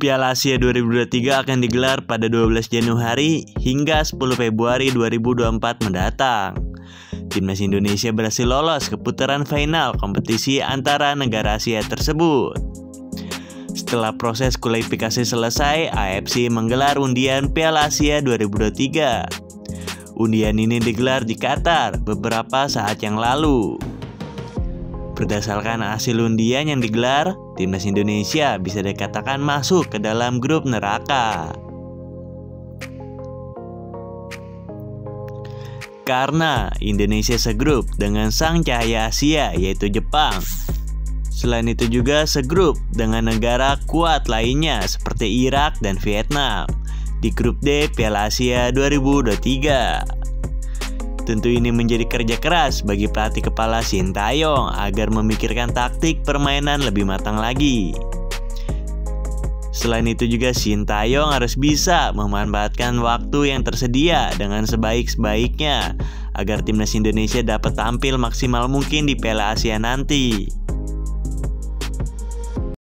Piala Asia 2023 akan digelar pada 12 Januari hingga 10 Februari 2024 mendatang. Timnas Indonesia berhasil lolos ke putaran final kompetisi antara negara Asia tersebut. Setelah proses kualifikasi selesai, AFC menggelar undian Piala Asia 2023. Undian ini digelar di Qatar beberapa saat yang lalu. Berdasarkan hasil undian yang digelar, timnas Indonesia bisa dikatakan masuk ke dalam grup neraka. Karena Indonesia segrup dengan sang cahaya Asia yaitu Jepang. Selain itu juga segrup dengan negara kuat lainnya seperti Irak dan Vietnam di grup D Piala Asia 2023. Tentu ini menjadi kerja keras bagi pelatih kepala Sintayong agar memikirkan taktik permainan lebih matang lagi. Selain itu juga Sintayong harus bisa memanfaatkan waktu yang tersedia dengan sebaik-sebaiknya agar timnas Indonesia dapat tampil maksimal mungkin di Piala Asia nanti.